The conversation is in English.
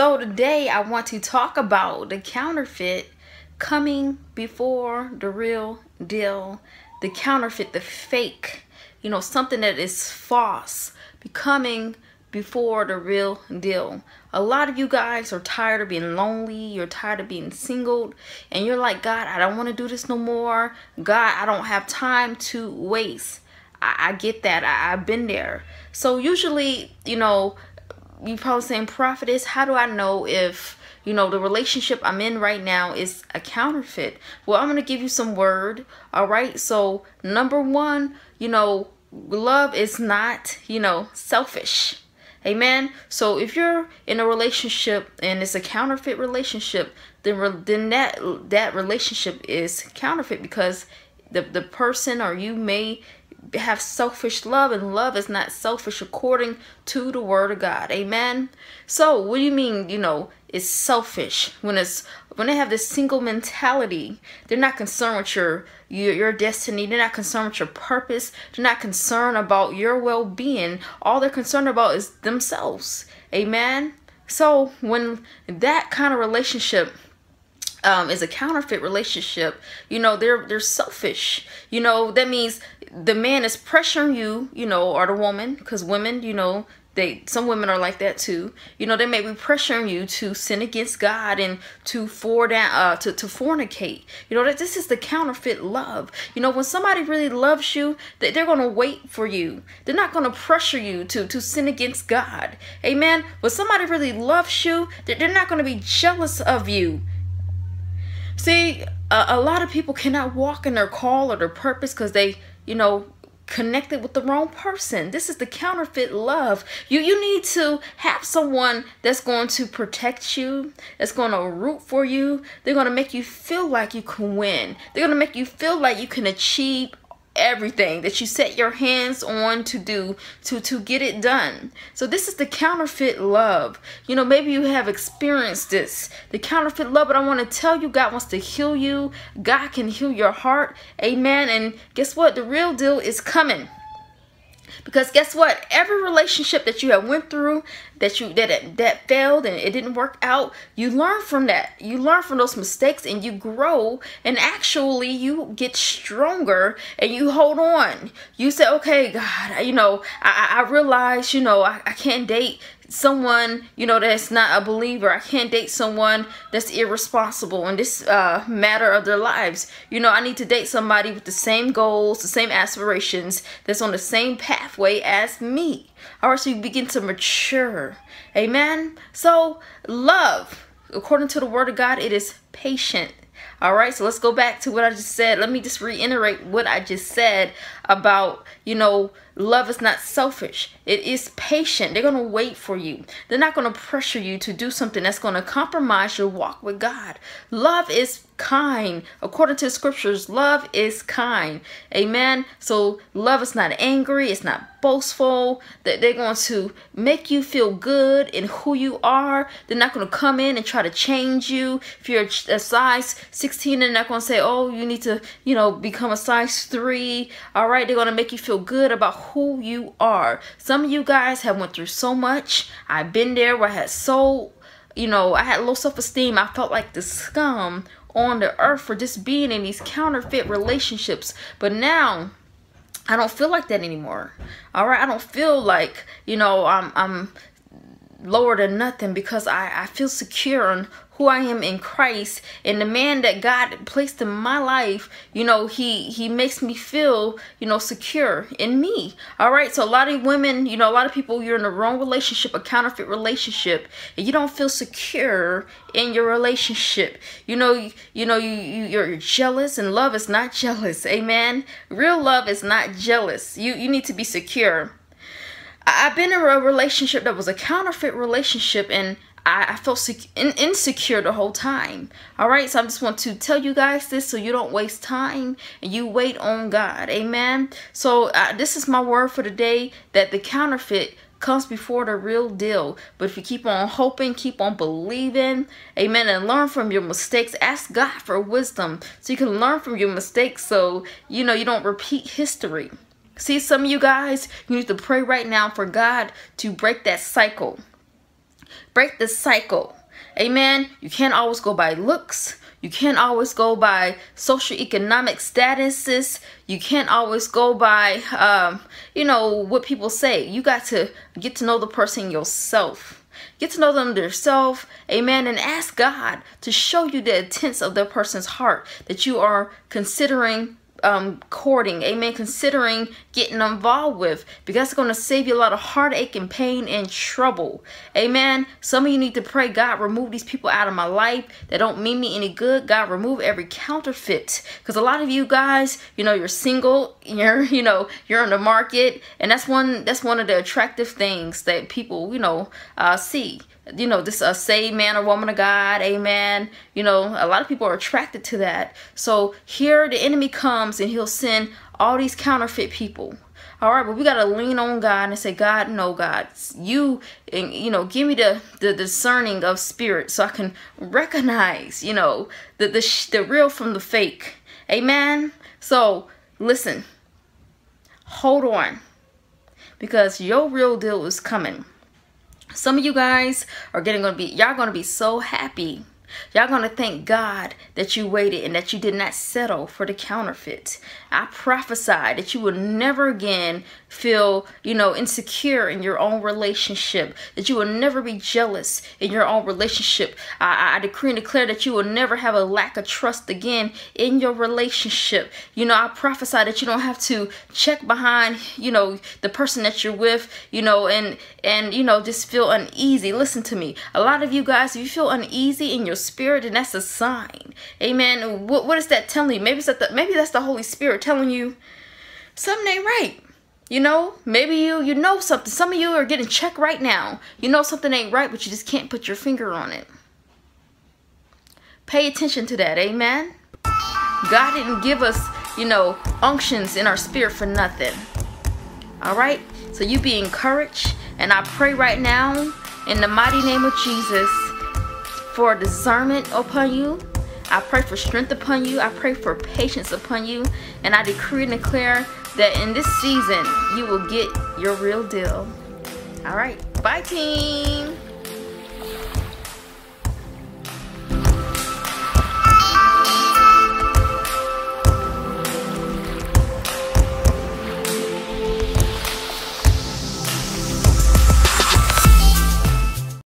So today I want to talk about the counterfeit coming before the real deal. The counterfeit, the fake, you know, something that is false, becoming before the real deal. A lot of you guys are tired of being lonely, you're tired of being singled, and you're like, God, I don't want to do this no more. God, I don't have time to waste. I, I get that. I, I've been there. So usually, you know, you probably saying, Prophetess, how do I know if you know the relationship i'm in right now is a counterfeit? Well i'm gonna give you some word all right? So number one you know love is not you know selfish. Amen. So if you're in a relationship and it's a counterfeit relationship, then then that that relationship is counterfeit because the the person or you may have selfish love and love is not selfish according to the word of God. Amen. So what do you mean, you know, it's selfish when it's when they have this single mentality, they're not concerned with your your, your destiny. They're not concerned with your purpose. They're not concerned about your well-being. All they're concerned about is themselves. Amen. So when that kind of relationship um, is a counterfeit relationship, you know, they're they're selfish. You know, that means the man is pressuring you, you know, or the woman, because women, you know, they some women are like that too. You know, they may be pressuring you to sin against God and to for down uh to, to fornicate. You know, that this is the counterfeit love. You know, when somebody really loves you, that they're gonna wait for you. They're not gonna pressure you to to sin against God. Amen. When somebody really loves you, they're, they're not gonna be jealous of you. See, a, a lot of people cannot walk in their call or their purpose because they, you know, connected with the wrong person. This is the counterfeit love. You you need to have someone that's going to protect you, that's going to root for you. They're going to make you feel like you can win. They're going to make you feel like you can achieve everything that you set your hands on to do to to get it done. So this is the counterfeit love. You know maybe you have experienced this. The counterfeit love but i want to tell you god wants to heal you. God can heal your heart. Amen. And guess what? The real deal is coming because guess what? Every relationship that you have went through that you that that failed and it didn't work out you learn from that. You learn from those mistakes and you grow and actually you get stronger and you hold on. You say okay god you know i i realize you know i, I can't date someone you know that's not a believer. I can't date someone that's irresponsible in this uh, matter of their lives. You know i need to date somebody with the same goals the same aspirations that's on the same pathway as me. All right so you begin to mature. Amen? So love. According to the word of god it is patient all right, so let's go back to what I just said. Let me just reiterate what I just said about, you know, love is not selfish. It is patient. They're going to wait for you. They're not going to pressure you to do something that's going to compromise your walk with God. Love is kind. According to the scriptures, love is kind. Amen. So love is not angry, it's not boastful. That they're going to make you feel good in who you are. They're not going to come in and try to change you. If you're a size 16, they're not going to say, oh, you need to, you know, become a size 3. All right, they're going to make you feel good about who you are. Some of you guys have went through so much. I've been there where I had so you know, I had low self-esteem. I felt like the scum on the earth for just being in these counterfeit relationships. But now I don't feel like that anymore. All right, I don't feel like, you know, I'm I'm lower than nothing because I, I feel secure on who I am in Christ and the man that God placed in my life, you know, he he makes me feel, you know, secure in me. All right? So a lot of women, you know, a lot of people you're in the wrong relationship, a counterfeit relationship, and you don't feel secure in your relationship. You know, you, you know you, you you're jealous and love is not jealous. Amen. Real love is not jealous. You you need to be secure. I've been in a relationship that was a counterfeit relationship and I, I felt in, insecure the whole time. All right, so I just want to tell you guys this so you don't waste time and you wait on God. Amen. So uh, this is my word for the day that the counterfeit comes before the real deal. But if you keep on hoping, keep on believing, amen, and learn from your mistakes, ask God for wisdom so you can learn from your mistakes so you know you don't repeat history. See, some of you guys, you need to pray right now for God to break that cycle break the cycle. Amen. You can't always go by looks. You can't always go by social economic statuses. You can't always go by, um, you know, what people say. You got to get to know the person yourself. Get to know them yourself, amen, and ask God to show you the intents of the person's heart that you are considering um, courting, amen, considering getting involved with because it's going to save you a lot of heartache and pain and trouble, amen. Some of you need to pray, God, remove these people out of my life that don't mean me any good. God, remove every counterfeit because a lot of you guys, you know, you're single, you're, you know, you're on the market, and that's one, that's one of the attractive things that people, you know, uh, see you know, this uh, a saved man or woman of God, amen. You know, a lot of people are attracted to that. So here the enemy comes and he'll send all these counterfeit people. All right, but we got to lean on God and say, God, no, God, you, and, you know, give me the, the discerning of spirit so I can recognize, you know, the, the, the real from the fake. Amen. So listen, hold on because your real deal is coming. Some of you guys are getting to be, y'all to be so happy Y'all to thank God that you waited and that you did not settle for the counterfeit. I prophesy that you will never again feel, you know, insecure in your own relationship, that you will never be jealous in your own relationship. I, I decree and declare that you will never have a lack of trust again in your relationship. You know, I prophesy that you don't have to check behind, you know, the person that you're with, you know, and, and, you know, just feel uneasy. Listen to me. A lot of you guys, if you feel uneasy in your spirit, and that's a sign. Amen. What, what is that telling you? Maybe, that the, maybe that's the Holy Spirit telling you something ain't right. You know, maybe you you know something. Some of you are getting checked right now. You know something ain't right, but you just can't put your finger on it. Pay attention to that. Amen. God didn't give us, you know, unctions in our spirit for nothing. All right? So you be encouraged. And I pray right now in the mighty name of Jesus for discernment upon you. I pray for strength upon you. I pray for patience upon you. And I decree and declare that in this season, you will get your real deal. All right. Bye, team.